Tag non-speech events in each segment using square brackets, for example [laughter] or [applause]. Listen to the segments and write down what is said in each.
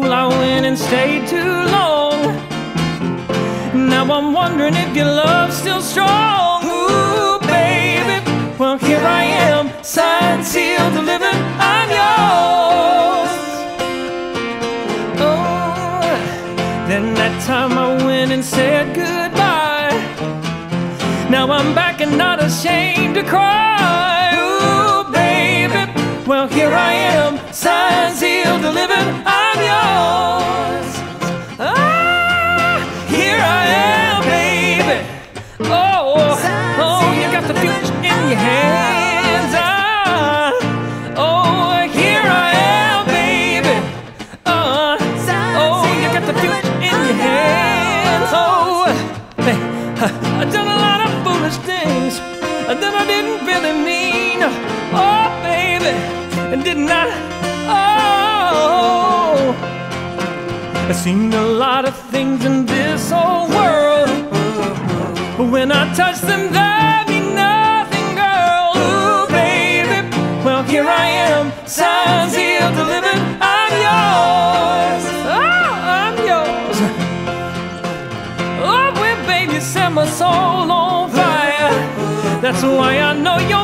and stayed too long. Now I'm wondering if your love's still strong. Ooh, baby. Well, here I am, signed, sealed, delivered. I'm yours. Oh, then that time I went and said goodbye. Now I'm back and not ashamed to cry. Ooh, baby. Well, here I am, I done a lot of foolish things that I didn't really mean. Oh, baby, and didn't I? Oh, I've seen a lot of things in this whole world. But when I touch them, there be nothing, girl. Ooh, baby. Well, here I am, sealed, delivered. That's why I know you're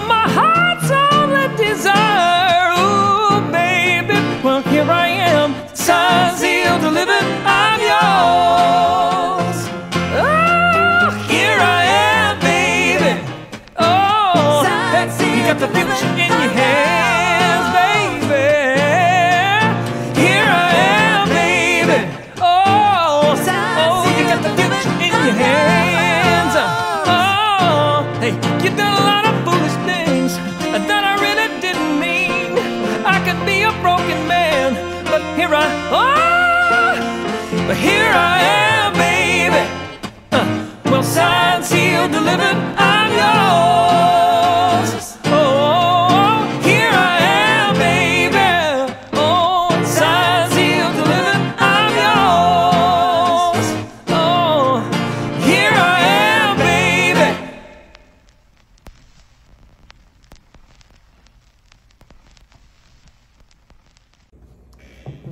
here I am, baby. Uh, well, signed, sealed, delivered, I'm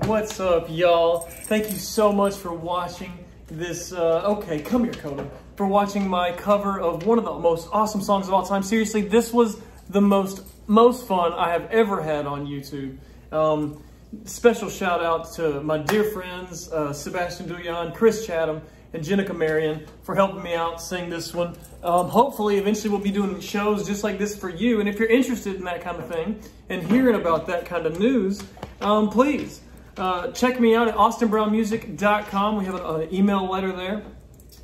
What's up, y'all? Thank you so much for watching this. Uh, okay, come here, Coda. For watching my cover of one of the most awesome songs of all time. Seriously, this was the most most fun I have ever had on YouTube. Um, special shout out to my dear friends uh, Sebastien Douyon, Chris Chatham, and Jenika Marion for helping me out sing this one. Um, hopefully, eventually, we'll be doing shows just like this for you. And if you're interested in that kind of thing and hearing about that kind of news, um, please uh, check me out at austinbrownmusic.com. We have an email letter there.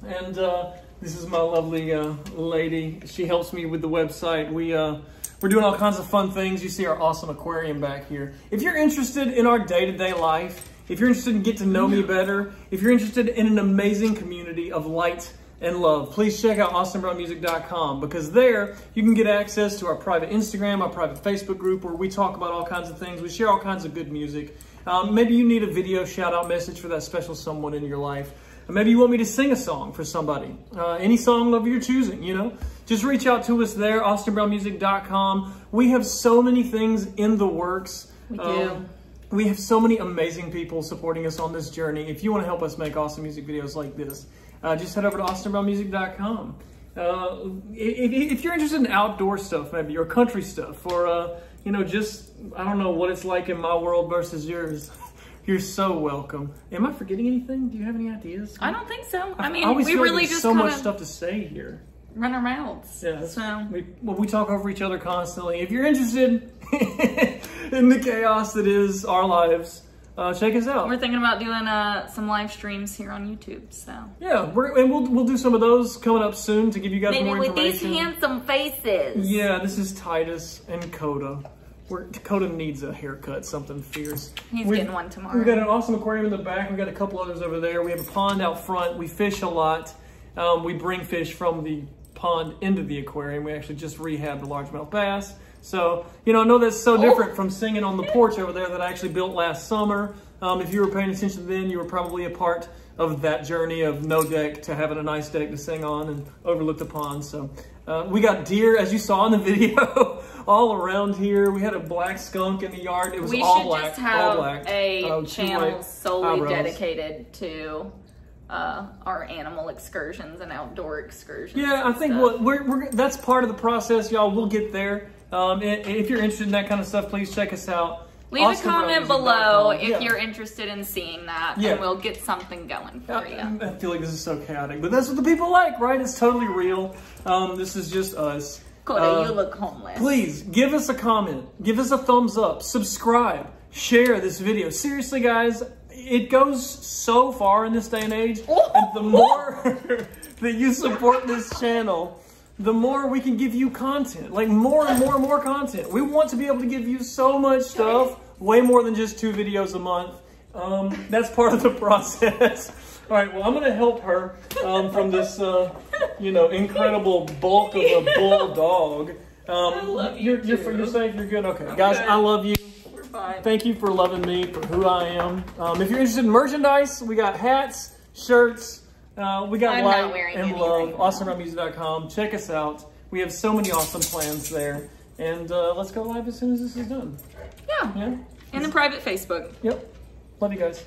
And uh, this is my lovely uh, lady. She helps me with the website. We, uh, we're doing all kinds of fun things. You see our awesome aquarium back here. If you're interested in our day-to-day life, if you're interested in get to know me better, if you're interested in an amazing community of light and love, please check out austinbrownmusic.com because there you can get access to our private Instagram, our private Facebook group where we talk about all kinds of things. We share all kinds of good music. Um, maybe you need a video shout out message for that special someone in your life. Or maybe you want me to sing a song for somebody. Uh, any song of your choosing, you know. Just reach out to us there, austinbrownmusic.com. We have so many things in the works. We do. Um, we have so many amazing people supporting us on this journey. If you want to help us make awesome music videos like this, uh, just head over to austinbrownmusic.com. Uh, if, if you're interested in outdoor stuff, maybe, or country stuff, or, uh, you know, just, I don't know what it's like in my world versus yours, [laughs] you're so welcome. Am I forgetting anything? Do you have any ideas? I don't think so. I mean, always we really just so much stuff to say here. run our mouths. Yeah, So we, well, we talk over each other constantly. If you're interested [laughs] in the chaos that is our lives, uh, check us out. we're thinking about doing uh, some live streams here on YouTube. So Yeah, we're, and we'll we'll do some of those coming up soon to give you guys maybe more with these handsome faces. yeah, this is Titus and Coda. We're, Coda needs a haircut, something fierce. He's We- getting one tomorrow. We've got an awesome aquarium in the back. We've got a couple others over there. We have a pond out front. We fish a lot. Um, we bring fish from the pond into the aquarium. We actually just rehabbed a largemouth bass. So, you know, I know that's so Oh. different from singing on the porch over there that I actually built last summer. Um, if you were paying attention then, you were probably a part of that journey of no deck to having a nice deck to sing on and overlook the pond. So uh, we got deer, as you saw in the [laughs] video, all around here. We had a black skunk in the yard. It was We all should black, just all have black. a Uh, channel solely eyebrows. dedicated to uh, our animal excursions and outdoor excursions. Yeah, I think what we're, we're that's part of the process, y'all. We'll get there. Um, if you're interested in that kind of stuff, please check us out. Leave a comment below if Yeah. you're interested in seeing that, Yeah. and we'll get something going for you. I, I feel like this is so chaotic, but that's what the people like, right? It's totally real. Um, this is just us. Cody, Uh, you look homeless. Please give us a comment, give us a thumbs up, subscribe, share this video. Seriously, guys, it goes so far in this day and age, and the [laughs] more [laughs] that you support this channel, the more we can give you content, like more and more and more content. We want to be able to give you so much stuff, way more than just two videos a month. Um, that's part of the [laughs] process. All right, well, I'm gonna help her um, from this, uh, you know, incredible bulk of a bulldog. Um, I love you you're, you're, you're safe. You're good. Okay, guys, good. I love you. Fine. Thank you for loving me for who I am. Um, if you're interested in merchandise, we got hats, shirts. Uh, we got I'm light wearing and love. austinbrownmusic.com. Check us out. We have so many awesome plans there. And uh, let's go live as soon as this is done. Yeah. Yeah. And the private Facebook. Yep. Love you guys.